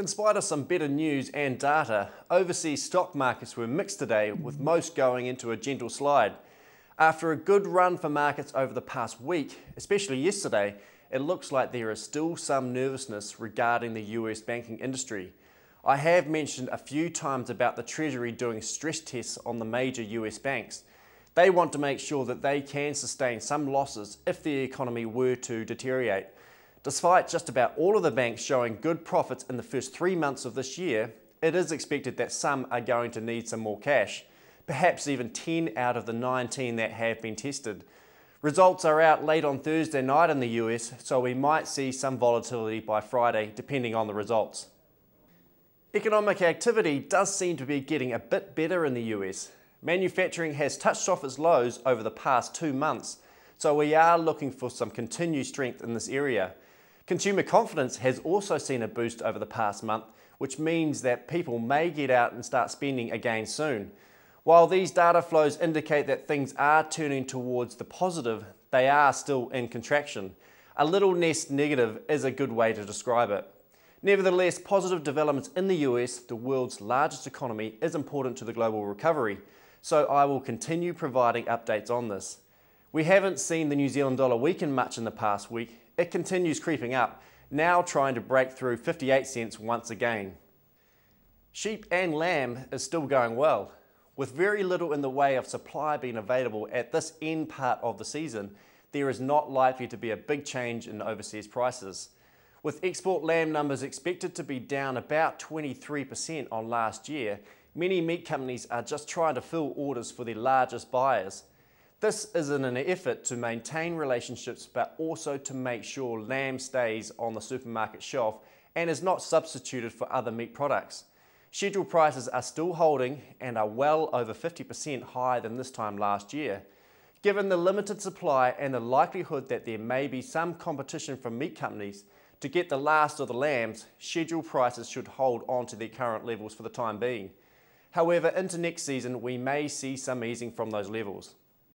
In spite of some better news and data, overseas stock markets were mixed today, with most going into a gentle slide. After a good run for markets over the past week, especially yesterday, it looks like there is still some nervousness regarding the US banking industry. I have mentioned a few times about the Treasury doing stress tests on the major US banks. They want to make sure that they can sustain some losses if the economy were to deteriorate. Despite just about all of the banks showing good profits in the first three months of this year, it is expected that some are going to need some more cash, perhaps even 10 out of the 19 that have been tested. Results are out late on Thursday night in the US, so we might see some volatility by Friday, depending on the results. Economic activity does seem to be getting a bit better in the US. Manufacturing has touched off its lows over the past two months, so we are looking for some continued strength in this area. Consumer confidence has also seen a boost over the past month, which means that people may get out and start spending again soon. While these data flows indicate that things are turning towards the positive, they are still in contraction. A little nest negative is a good way to describe it. Nevertheless, positive developments in the US, the world's largest economy, is important to the global recovery, so I will continue providing updates on this. We haven't seen the New Zealand dollar weaken much in the past week, it continues creeping up, now trying to break through 58 cents once again. Sheep and lamb is still going well. With very little in the way of supply being available at this end part of the season, there is not likely to be a big change in overseas prices. With export lamb numbers expected to be down about 23% on last year, many meat companies are just trying to fill orders for their largest buyers. This is in an effort to maintain relationships but also to make sure lamb stays on the supermarket shelf and is not substituted for other meat products. Schedule prices are still holding and are well over 50% higher than this time last year. Given the limited supply and the likelihood that there may be some competition from meat companies to get the last of the lambs, schedule prices should hold on to their current levels for the time being. However, into next season we may see some easing from those levels.